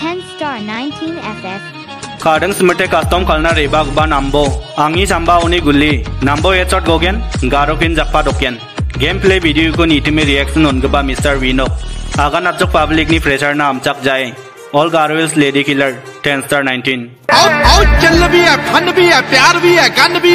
10 star 19 FF. Kadang semete custom kalna rebag ba nambo. Angi samba oni gulli. Nambo headshot gogen. Garokin jakpa doken. Gameplay video ko nitime reaction on gaba Mr. Vino. Agan apchok public ni fresher na amchak jaye. All Garwell's Lady Killer 10 star 19. आओ आओ चल भी है fun भी है प्यार भी है गन भी